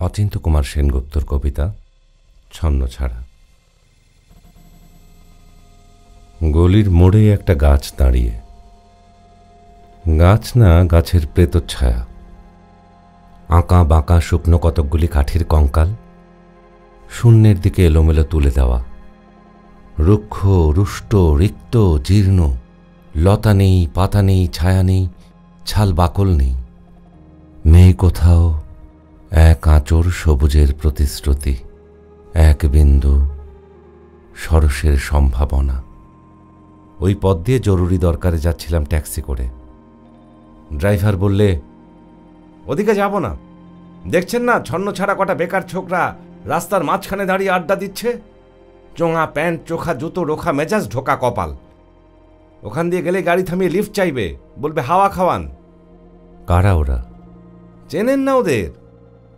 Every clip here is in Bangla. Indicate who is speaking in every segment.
Speaker 1: অচিন্ত কুমার সেনগুপ্তর কবিতা, ছন্ন ছাড়া। গলির মোড়ে একটা গাছ দাঁড়িয়ে। গাছ না গাছের প্রেতচ্ছায়া আঁকা বাঁকা শুকনো কতকগুলি কাঠির কঙ্কাল। শূন্যের দিকে এলোমেলো তুলে দেওয়া। রুক্ষ, রুষ্ট, রিক্ত, জীর্ণ। লতা নেই, পাতা নেই, ছায়া নেই, ছাল বাকল নেই। নেই কোথাও এক আঁচর সবুজের প্রতিশ্রুতি, এক বিন্দু সরসের সম্ভাবনা। ওই পথ দিয়ে জরুরি দরকারে যাচ্ছিলাম ট্যাক্সি করে। ড্রাইভার বললে, ওদিকে যাব না। দেখছেন না, ছন্ন ছাড়া কটা বেকার ছোকরা রাস্তার মাঝখানে দাঁড়িয়ে আড্ডা দিচ্ছে? চোঙা প্যান্ট, চোখা জুতো, রোখা মেজাজ, ঢোকা কপাল। ওখান দিয়ে গেলে গাড়ি থামিয়ে লিফট চাইবে। বলবে হাওয়া খাওয়ান। কারা ওরা? চেনেন না ওদের?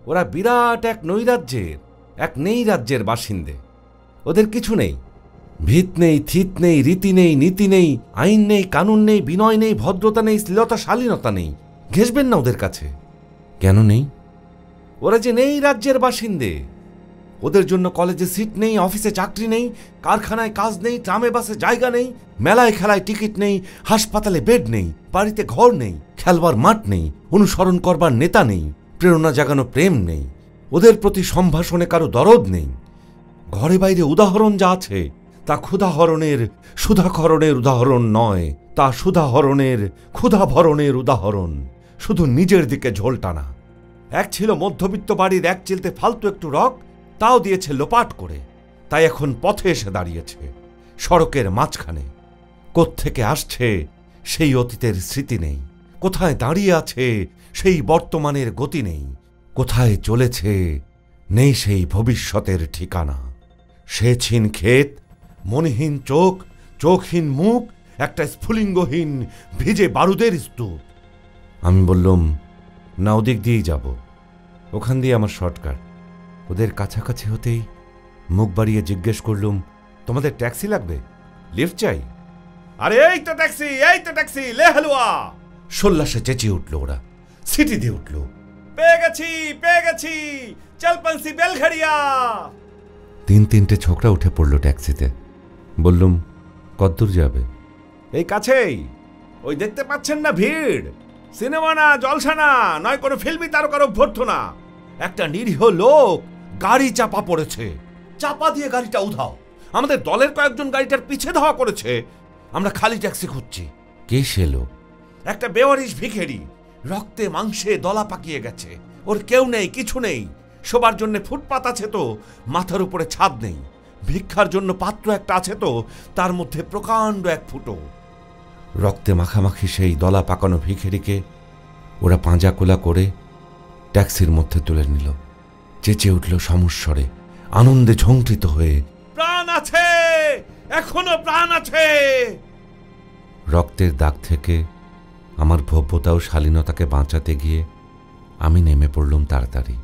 Speaker 1: ওরা বিরাট এক নৈরাজ্যের এক নেই রাজ্যের বাসিন্দে। ওদের কিছু নেই। ভিত নেই থিত নেই রীতি নেই নীতি নেই আইন নেই কানুন নেই বিনয় নেই ভদ্রতা নেই শ্লীলতা শালীনতা নেই। ঘেসবেন না ওদের কাছে। কেন নেই? ওরা যে নেই রাজ্যের বাসিন্দে। ওদের জন্য কলেজে সিট নেই, অফিসে চাকরি নেই, কারখানায় কাজ নেই, ট্রামে বাসে জায়গা নেই, মেলায় খেলায় টিকিট নেই, হাসপাতালে বেড নেই, বাড়িতে ঘর নেই, খেলবার মাঠ নেই, অনুসরণ করবার নেতা নেই, প্রেরণা জাগানো প্রেম নেই, ওদের প্রতি সম্ভাষণে কারও দরদ নেই। ঘরে বাইরে উদাহরণ যা আছে, তা ক্ষুধাহরণের সুধাকরণের উদাহরণ নয়, তা সুধাহরণের ক্ষুধাভরণের উদাহরণ, শুধু নিজের দিকে ঝোল টানা। এক ছিল মধ্যবিত্ত বাড়ির, এক চিলতে ফালতু একটু রক তাও দিয়েছে লোপাট করে, তাই এখন পথে এসে দাঁড়িয়েছে সড়কের মাঝখানে। কোত্থেকে আসছে সেই অতীতের স্মৃতি নেই, কোথায় দাঁড়িয়ে আছে সেই বর্তমানের গতি নেই, কোথায় চলেছে নেই সেই ভবিষ্যতের ঠিকানা। সে ছিন ক্ষেত মনহীন চোখ, চোখহীন মুখ, একটা স্ফুলিঙ্গহীন ভিজে বারুদের স্তূপ। আমি বললুম, না, ওদিক দিয়েই যাব। ওখান দিয়ে আমার শর্টকাট। ওদের কাছাকাছি হতেই মুখ বাড়িয়ে জিজ্ঞেস করলুম, তোমাদের ট্যাক্সি লাগবে? লিফট চাই। আরে এই তো ট্যাক্সি, এই তো ট্যাক্সি, লে হালুয়া! সোল্লাসে চেঁচিয়ে উঠল ওরা, সিটি দিয়ে উঠল, পেয়ে গেছি পেয়ে গেছি, চল পলসি বেলঘড়িয়া! তিন তিনটে ছোকরা উঠে পড়ল ট্যাক্সিতে, বললুম কদ্দূর যাবে? এই কাছেই, ওই দেখতে পাচ্ছেন না ভিড়, সিনেমা না জলসা না নয় কোনো ফিল্মি তারকার অভ্যর্থনা, একটা নিরীহ লোক গাড়ি চাপা পড়েছে। চাপা দিয়ে গাড়িটা উধাও। আমাদের দলের কয়েকজন গাড়িটার পিছে ধাওয়া করেছে। আমরা খালি ট্যাক্সি খুঁজছি। কে সে লোক? একটা বেওয়ারিশ ভিখেরি। রক্তে মাংসে দলা পাকিয়ে গেছে। ওর কেউ নেই কিছু নেই। শোবার জন্য ফুটপাত আছে তো মাথার উপরে ছাদ নেই। ভিক্ষার জন্য পাত্র একটা আছে তো তার মধ্যে প্রকাণ্ড এক ফুটো। রক্তে মাখামাখি সেই দলা পাকানো ভিখেরিকে ওরা পাঁজা কোলা করে ট্যাক্সির মধ্যে তুলে নিল। চেঁচে উঠল সমস্বরে আনন্দে ঝঙ্কৃত হয়ে। প্রাণ আছে! এখনও প্রাণ আছে! রক্তের দাগ থেকে আমার ভব্যতা ও শালীনতাকে বাঁচাতে গিয়ে আমি নেমে পড়লুম তাড়াতাড়ি।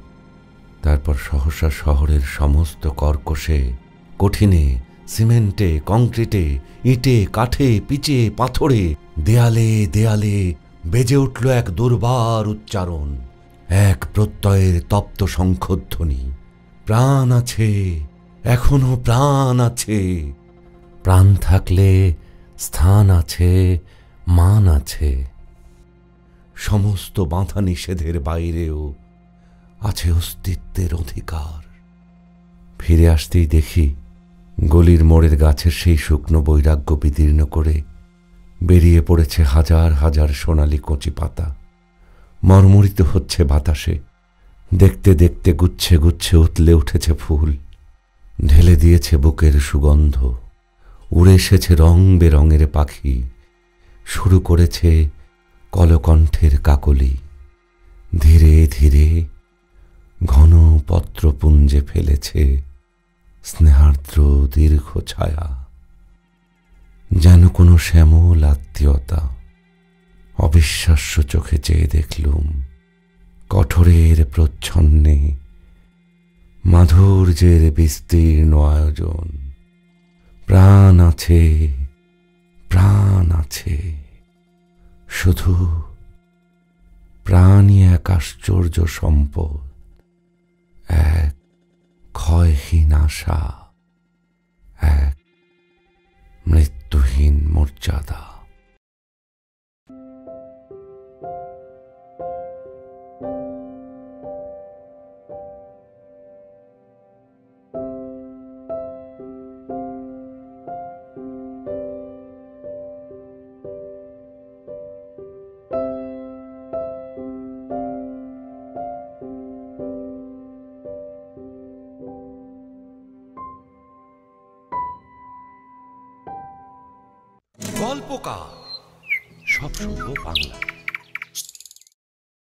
Speaker 1: তারপর সহসা শহরের সমস্ত কর্কশে কঠিনে সিমেন্টে কংক্রিটে ইটে কাঠে পিচে পাথরে দেয়ালে দেয়ালে বেজে উঠল এক দুর্বার উচ্চারণ। এক প্রত্যয়ের তপ্ত শঙ্খধ্বনি প্রাণ আছে, এখনও প্রাণ আছে। প্রাণ থাকলে স্থান আছে, মান আছে। সমস্ত বাঁধা নিষেধের বাইরেও আছে অস্তিত্বের অধিকার। ফিরে আসতেই দেখি গলির মোড়ের গাছের সেই শুকনো বৈরাগ্য বিদীর্ণ করে বেরিয়ে পড়েছে হাজার হাজার সোনালি কচি পাতা। মর্মরিত হচ্ছে বাতাসে। দেখতে দেখতে গুচ্ছে গুচ্ছে উতলে উঠেছে ফুল। ঢেলে দিয়েছে বুকের সুগন্ধ। উড়ে এসেছে রং বেরঙের পাখি। শুরু করেছে কলকণ্ঠের কাকলি। ধীরে ধীরে ঘন পত্রপুঞ্জে ফেলেছে স্নেহার্দ্র দীর্ঘ ছায়া। যেন কোনো শ্যামল আত্মীয়তা। অবিশ্বাস্য চোখে চেয়ে দেখলুম কঠোরের প্রচ্ছন্নে মাধুর্যের বিস্তীর্ণ আয়োজন। প্রাণ আছে প্রাণ আছে। শুধু প্রাণী এক আশ্চর্য সম্পদ, এক ক্ষয়হীন আশা, এক মৃত্যুহীন মর্যাদা।
Speaker 2: গল্পকার। সব শুনব বাংলা